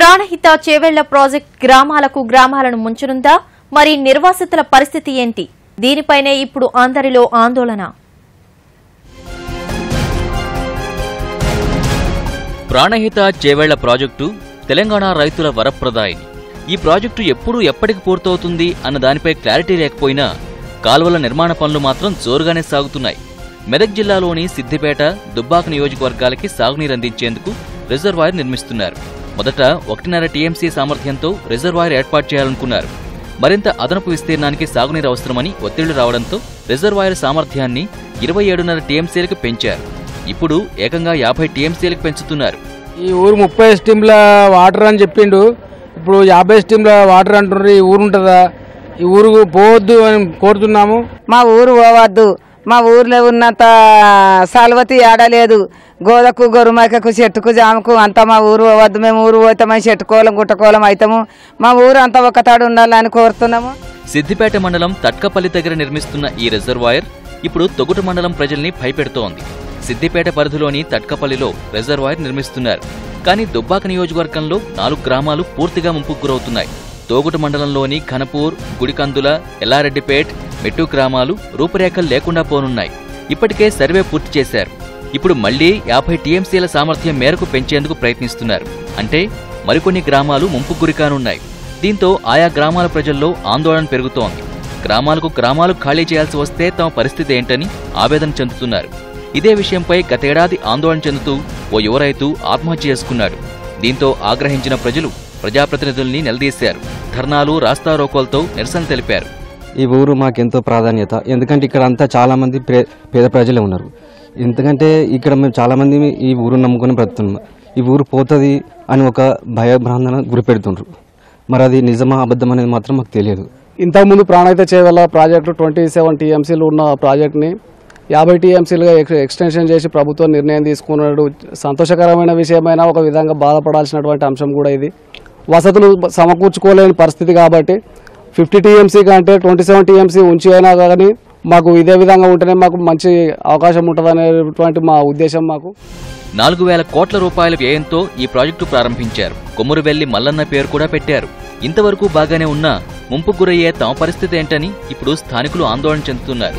Pranahita Chevella project గ్రామాలకు గ్రామాలను ముంచనుందా? మరి నిర్వాసితుల పరిస్థితి ఏంటి? దీనిపైనే ఇప్పుడు అందరిలో ఆందోళన. ప్రాణహిత చేవేళ్ళ ప్రాజెక్టు తెలంగాణ రైతుల వరప్రదాయిని. ఈ ప్రాజెక్టు ఎప్పుడు ఎప్పటికి పూర్తవుతుంది అన్న దానిపై క్లారిటీ లేకపోయినా కాలువల నిర్మాణ పనులు మాత్రం జోరుగానే సాగుతున్నాయి. మెదక్ జిల్లాలోని సిద్దిపేట దుబ్బాక నియోజకవర్గాలకి సాగునీరు అందించేందుకు రిజర్వాయర్ నిర్మిస్తున్నారు. మొదట ఒకటిన్నర టీఎంసీ సామర్థ్యంతో రిజర్వాయర్ ఏర్పాటు చేయాలనుకున్నారు. మరింత అదనపు విస్తీర్ణానికి సాగునీరు అవసరమని ఒత్తిళ్ళు రావడంతో రిజర్వాయర్ సామర్థ్యాన్ని ఇరవై ఏడున్నర టీఎంసీలకు పెంచారు. ఇప్పుడు ఏకంగా యాభై టీఎంసీలకు పెంచుతున్నారు. ఈ ఊరు ముప్పై స్టీమ్ల వాటర్ అని చెప్పిండు. ఇప్పుడు యాభై స్టీమ్ల వాటర్ అంటున్నారు. ఈ ఊరు ఉంటుందా? ఈ ఊరు పోవద్దు అని కోరుతున్నాము. మా ఊరు పోవద్దు. మా ఊర్లో ఉన్నంత సలవతి ఏడలేదు గోదకు గొరుమకకు చెట్టుకు జామకు అంతా మా ఊరు వద్దు మేము ఊరు పోతామని చెట్టుకోలం గుట్టకోలం అవుతాము మా ఊరు అంతా ఒక తాడు ఉండాలని కోరుతున్నాము. సిద్దిపేట మండలం తట్కపల్లి దగ్గర నిర్మిస్తున్న ఈ రిజర్వాయర్ ఇప్పుడు తొగుట మండలం ప్రజల్ని భయపెడుతోంది. సిద్దిపేట పరిధిలోని తట్కపల్లిలో రిజర్వాయర్ నిర్మిస్తున్నారు. కానీ దుబ్బాక నియోజకవర్గంలో నాలుగు గ్రామాలు పూర్తిగా ముంపుకు గురవుతున్నాయి. తోగుట మండలంలోని ఘనపూర్ గుడికందుల ఎల్లారెడ్డిపేట్ మెట్టు గ్రామాలు రూపురేఖలు లేకుండా పోనున్నాయి. ఇప్పటికే సర్వే పూర్తి చేశారు. ఇప్పుడు మళ్ళీ యాభై టీఎంసీల సామర్థ్యం మేరకు పెంచేందుకు ప్రయత్నిస్తున్నారు. అంటే మరికొన్ని గ్రామాలు ముంపు గురికానున్నాయి దీంతో ఆయా గ్రామాల ప్రజల్లో ఆందోళన పెరుగుతోంది. గ్రామాలకు గ్రామాలు ఖాళీ చేయాల్సి వస్తే తమ పరిస్థితి ఏంటని ఆవేదన చెందుతున్నారు. ఇదే విషయంపై గతేడాది ఆందోళన చెందుతూ ఓ యువ రైతు ఆత్మహత్య చేసుకున్నాడు. దీంతో ఆగ్రహించిన ప్రజలు ప్రజాప్రతినిధుల్ని నిలదీశారు. ధర్నాలు రాస్తారోకోలతో నిరసన తెలిపారు. ఈ ఊరు మాకెంతో ప్రాధాన్యత. ఎందుకంటే ఇక్కడ అంతా చాలామంది పేద ప్రజలే ఉన్నారు. ఎందుకంటే ఇక్కడ మేము చాలామంది ఈ ఊరు నమ్ముకొని బ్రతుకుతున్నాం. ఈ ఊరు పోతుంది అని ఒక భయభ్రాంతన గురిపెడుతుండ్రు. మరి అది నిజమా అబద్ధం అనేది మాత్రం మాకు తెలియదు. ఇంతకుముందు ప్రాణహిత చేయగల ప్రాజెక్టు ట్వంటీ సెవెన్ టీఎంసీలు ఉన్న ప్రాజెక్ట్ని యాభై టీఎంసీలుగా ఎక్స్ ఎక్స్టెన్షన్ చేసి ప్రభుత్వం నిర్ణయం తీసుకున్నాడు. సంతోషకరమైన విషయమైన ఒక విధంగా బాధపడాల్సినటువంటి అంశం కూడా ఇది. వసతులు సమకూర్చుకోలేని పరిస్థితి కాబట్టి ఫిఫ్టీ టీఎంసీ కంటే ట్వంటీ సెవెన్ టీఎంసీ ఉంచి అయినా కానీ మాకు ఇదే విధంగా ఉంటేనే మాకు మంచి అవకాశం ఉంటుందనేటువంటి మా ఉద్దేశం మాకు. నాలుగు వేల కోట్ల రూపాయల వ్యయంతో ఈ ప్రాజెక్టు ప్రారంభించారు. కొమ్మురువెల్లి మల్లన్న పేరు కూడా పెట్టారు. ఇంతవరకు బాగానే ఉన్నా ముంపు గురయ్యే తమ పరిస్థితి ఏంటని ఇప్పుడు స్థానికులు ఆందోళన చెందుతున్నారు.